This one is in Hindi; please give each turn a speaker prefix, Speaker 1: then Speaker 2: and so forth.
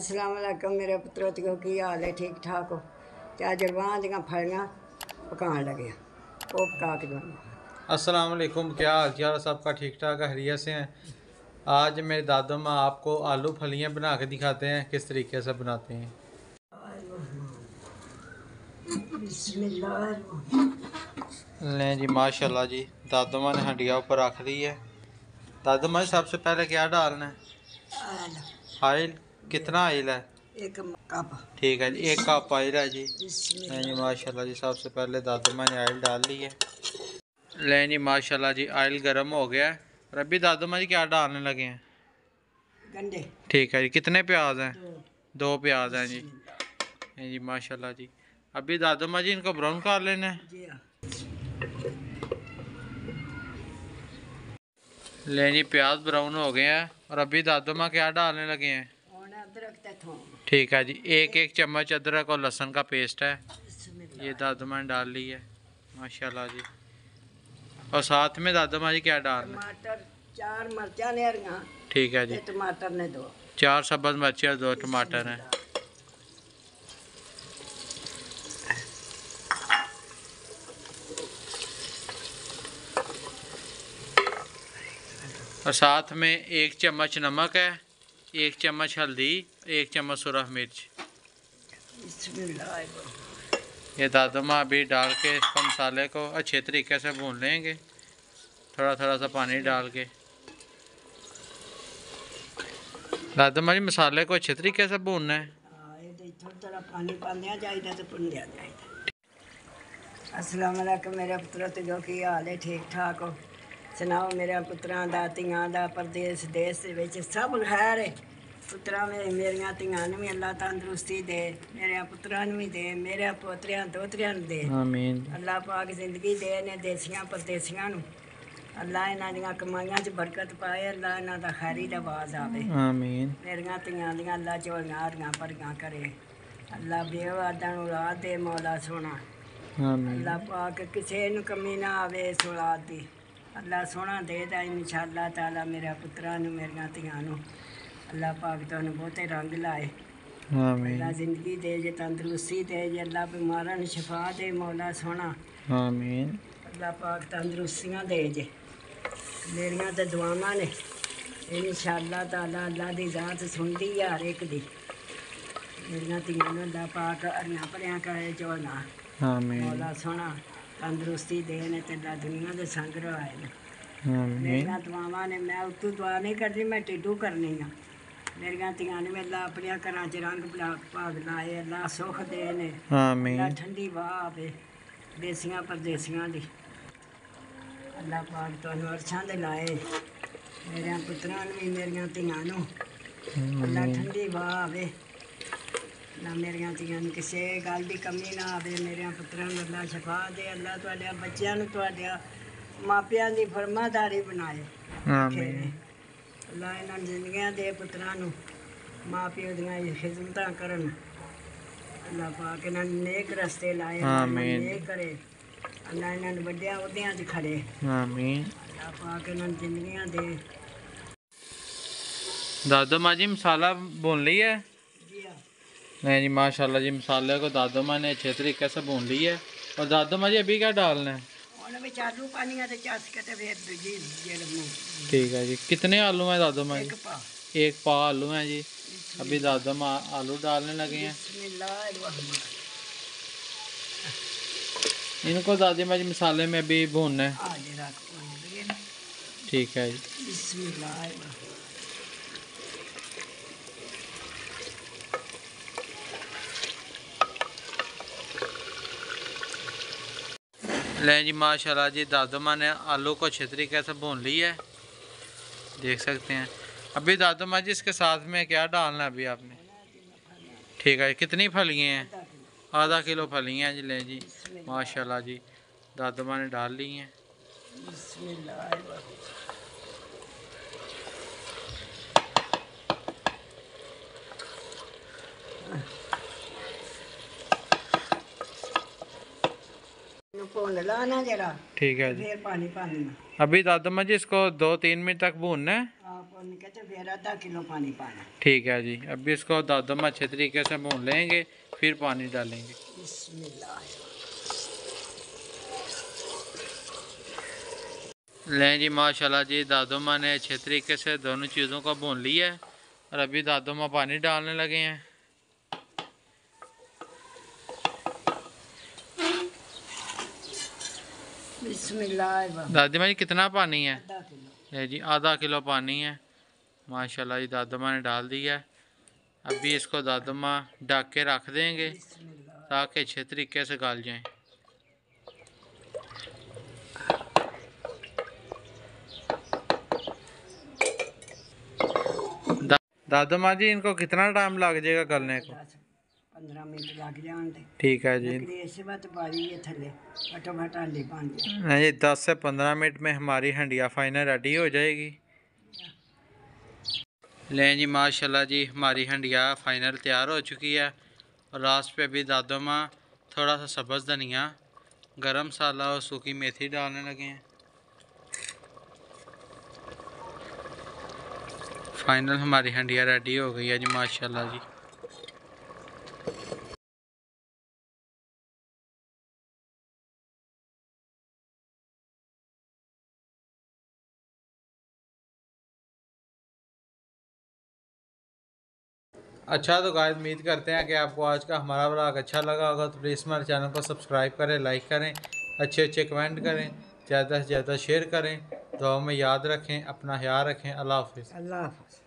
Speaker 1: अस्सलाम वालेकुम मेरे पुत्रोतियो की हाल है? ठीक ठाक हो? तो अज रवां दियाँ फलियाँ पकान लगे वो पका के
Speaker 2: अस्सलाम वालेकुम क्या हाल चाल? सबका ठीक ठाक हरिया से हैं? आज मेरे दादा माँ आपको आलू फलियाँ बना के दिखाते हैं किस तरीके से बनाते हैं। लें जी माशाल्लाह जी दादा माँ ने हंडिया ऊपर रख दी है। दादा माँ सबसे पहले क्या डालना है? आयल कितना आयल है?
Speaker 1: एक कप।
Speaker 2: ठीक है जी एक कप आयल है जी।
Speaker 1: नहीं
Speaker 2: हाँ जी माशाल्लाह जी सबसे पहले दादू माँ ने आयल डाल ली है। नहीं जी माशाल्लाह जी आयल गर्म हो गया है। और अभी दादू माँ जी क्या डालने लगे हैं?
Speaker 1: गंडे।
Speaker 2: ठीक है जी कितने प्याज हैं?
Speaker 1: दो,
Speaker 2: दो प्याज हैं जी। नहीं हाँ जी माशाल्लाह जी। अभी दादू माँ जी इनको ब्राउन कर लेना है।
Speaker 1: हाँ।
Speaker 2: ले जी प्याज ब्राउन हो गए हैं। और अभी दादू माँ क्या डालने लगे हैं? ठीक है जी एक एक चम्मच अदरक और लहसुन का पेस्ट है। ये दादू माँ डाल ली है माशाल्लाह जी। और साथ में दादू माँ जी क्या
Speaker 1: डाल टमाटर चार मरचा ने
Speaker 2: ठीक है जी।
Speaker 1: टमाटर ने दो।
Speaker 2: चार सब्ज मिर्ची और दो टमाटर हैं। और साथ में एक चम्मच नमक है। एक चम्मच हल्दी, एक चम्मच सुरख मिर्च। ये दादमा अभी डाल के इस मसाले को अच्छे तरीके से भून लेंगे। थोड़ा थोड़ा सा पानी डाल के। दादमा जी, मसाले को अच्छे तरीके से भूनना है।
Speaker 1: असलम मेरे पुत्रों, तुझो की हाल है ठीक ठाक हो? ਸੁਣਾਓ ਮੇਰਿਆਂ ਪੁੱਤਰਾਂ ਦਾ ਧੀਆਂ ਦਾ ਪਰਦੇਸ ਦੇਸ ਦੇ ਵਿੱਚ ਸਭ ਖੈਰ ਹੈ ਪੁੱਤਰਾਂ ਮੇ ਮੇਰੀਆਂ ਧੀਆਂ ਨੂੰ ਵੀ ਅੱਲਾ ਤੰਦਰੁਸਤੀ ਦੇ ਮੇਰਿਆਂ ਪੁੱਤਰਾਂ ਨੂੰ ਵੀ ਦੇ ਮੇਰੇ ਪੋਤਰਿਆਂ ਦੋਤਰਿਆਂ ਨੂੰ ਦੇ
Speaker 2: ਆਮੀਨ
Speaker 1: ਅੱਲਾ ਪਾਕ ਜ਼ਿੰਦਗੀ ਦੇ ਨੇ ਦੇਸੀਆਂ ਪਰਦੇਸੀਆਂ ਨੂੰ ਅੱਲਾ ਇਹਨਾਂ ਦੀਆਂ ਕਮਾਈਆਂ 'ਚ ਬਰਕਤ ਪਾਏ ਅੱਲਾ ਇਹਨਾਂ ਦਾ ਖੈਰੀ ਦਾ ਆਵਾਜ਼ ਆਵੇ
Speaker 2: ਆਮੀਨ
Speaker 1: ਮੇਰੀਆਂ ਧੀਆਂ ਦੀਆਂ ਅੱਲਾ ਚੋਲੀਆਂ ਹਰੀਆਂ ਭਰੀਆਂ ਕਰੇ ਅੱਲਾ ਬੇਵਾਦਾਂ ਨੂੰ ਰਾਹ ਦੇ ਮੌਲਾ ਸੋਣਾ
Speaker 2: ਆਮੀਨ
Speaker 1: ਅੱਲਾ ਪਾਕ ਕਿਸੇ ਨੂੰ ਕਮੀ ਨਾ ਆਵੇ ਸੁਲਾਦ ਦੀ अल्लाह सोना दे दाला ताला मेरा पुत्रा मेरिया धियाँ अल्लाह पाक
Speaker 2: तो
Speaker 1: बहुते रंग लाए अल्लाह ज़िंदगी दे जे तंदरुस्ती दे जे अल्लाह बीमारा ने शफा
Speaker 2: दे
Speaker 1: मौला सोना अल्लाह पाक तंदरुस्तियाँ दे जे मेरिया तो दुआव ने इन शाला ताला अल्लाह की जात सुन दी हर एक दी मेरिया धियाँ अल्लाह पाक हरिया भरिया
Speaker 2: करे
Speaker 1: चौला सोना ਤੰਦਰੁਸਤੀ ਦੇਣ ਤੇ ਨਾ ਦੁਨੀਆ ਦੇ ਸੰਗ ਰਵਾਏ ਮੇਰੀਆਂ ਦੁਆਵਾਂ ਨੇ ਮੈਂ ਉਤੋਂ ਦੁਆ ਨਹੀਂ ਕਰਦੀ ਮੈਂ ਟਿੱਡੂ ਕਰਨੀ ਆ। ਮੇਰੀਆਂ ਧੀਆਂ ਨੇ ਮੇਲਾ ਆਪਣੀਆਂ ਘਰਾਂ 'ਚ ਰੰਗ ਭਾਗ ਲਾਏ ਅੱਲਾ ਸੁਖ ਦੇ ਨੇ।
Speaker 2: ਆਮੀਨ।
Speaker 1: ਠੰਡੀ ਵਾਹ ਆਵੇ ਦੇਸੀਆਂ ਪਰਦੇਸੀਆਂ ਦੀ। ਅੱਲਾ ਪਾਕ ਤੁਹਾਨੂੰ ਅਰਸ਼ਾਂ ਦੇ ਲਾਏ ਮੇਰਿਆਂ ਪੁੱਤਰਾਂ ਨੂੰ ਵੀ ਮੇਰੀਆਂ ਧੀਆਂ ਨੂੰ। ਅੱਲਾ ਠੰਡੀ ਵਾਹ ਆਵੇ। ਨਾ ਮੇਰੀਆਂ ਧੀਆਂ ਨੂੰ ਕਿਸੇ ਗੱਲ ਦੀ ਕਮੀ ਨਾ ਆਵੇ ਮੇਰਿਆਂ ਪੁੱਤਰਾਂ ਨੂੰ ਅੱਲਾ ਸ਼ਫਾ ਦੇ ਅੱਲਾ ਤੁਹਾਡੇ ਬੱਚਿਆਂ ਨੂੰ ਤੁਹਾਡਿਆਂ ਮਾਪਿਆਂ ਦੀ ਫਰਮਾਦਾਰੀ ਬਣਾਏ। ਅੱਲਾ ਇਹਨਾਂ ਜ਼ਿੰਦਗੀਆਂ ਦੇ ਪੁੱਤਰਾਂ ਨੂੰ ਮਾਪਿਆਂ ਦੀਆਂ ਇਹ ਖਿਦਮਤਾਂ ਕਰਨ। ਅੱਲਾ ਪਾਕ ਇਹਨਾਂ ਨੂੰ ਨੇਕ ਰਸਤੇ ਲਾਏ
Speaker 2: ਆਮੀਨ।
Speaker 1: ਨੇਕ ਕਰੇ ਅੱਲਾ ਇਹਨਾਂ ਨੂੰ ਵੱਡਿਆਂ ਉਹਦਿਆਂ 'ਚ ਖੜੇ।
Speaker 2: ਆਮੀਨ।
Speaker 1: ਅੱਲਾ ਪਾਕ ਇਹਨਾਂ ਜ਼ਿੰਦਗੀਆਂ ਦੇ
Speaker 2: ਦਾਦਾ ਮਾਜੀ ਮਸਾਲਾ ਬੋਲ
Speaker 1: ਲਈ ਹੈ?
Speaker 2: नहीं जी माशाल्लाह जी मसाले को दादो माँ ने अच्छे तरीके से भून ली है। और दादो माँ जी अभी क्या डालना है? ठीक है जी। कितने आलू हैं दादो माँ जी? एक पा आलू हैं जी। अभी दादो माँ आलू डालने लगे हैं। इनको दादी माँ जी मसाले में अभी भूनना है। ठीक है जी। लें जी माशाल्लाह जी दादो माँ ने आलू को अच्छे तरीके से भून ली है देख सकते हैं अभी दादो माँ जी इसके साथ में क्या डालना है अभी आपने ठीक है कितनी फलियाँ हैं आधा किलो फलियाँ हैं जी लें जी माशाल्लाह जी दादो माँ ने डाल ली हैं ठीक है जी।
Speaker 1: पानी
Speaker 2: अभी दादा माँ जी इसको दो तीन मिनट तक भूनना है।
Speaker 1: किलो पानी पाना।
Speaker 2: ठीक है जी। अभी इसको दादा माँ अच्छे तरीके से भून लेंगे फिर पानी डालेंगे। लें जी माशाल्लाह जी दादो माँ ने अच्छे तरीके से दोनों चीज़ों को भून लिया है और अभी दादो माँ पानी डालने लगे हैं। दादी माँ जी कितना पानी है?
Speaker 1: आधा किलो।
Speaker 2: ये जी आधा किलो पानी है। माशाल्लाह जी दादोमा ने डाल दिया है। अभी इसको दादोमा ढक के रख देंगे ताकि अच्छे तरीके से गल जाएँ। दादू माँ जी इनको कितना टाइम लग जाएगा गलने को? है जी।
Speaker 1: लकड़ी इस बात पाई है थले। फटाफट हांडी बन जाए
Speaker 2: नहीं दस से पंद्रह मिनट में हमारी हंडिया फाइनल रेडी हो जाएगी। लें जी माशाल्लाह जी हमारी हंडिया फाइनल तैयार हो चुकी है। और लास्ट पे भी दादो माँ थोड़ा सा सब्ज़ धनिया गरम मसाला और सूखी मेथी डालने लगे हैं। फाइनल हमारी हंडिया रेडी हो गई है जी माशाल्लाह जी। अच्छा तो गाय उम्मीद करते हैं कि आपको आज का हमारा ब्लॉग अच्छा लगा होगा। तो प्लीज़ हमारे चैनल को सब्सक्राइब करें लाइक करें, अच्छे अच्छे कमेंट करें, ज़्यादा से ज़्यादा शेयर करें। तो हमें याद रखें, अपना ख्याल रखें। अल्लाह हाफि
Speaker 1: अल्लाह हाफ़िज़।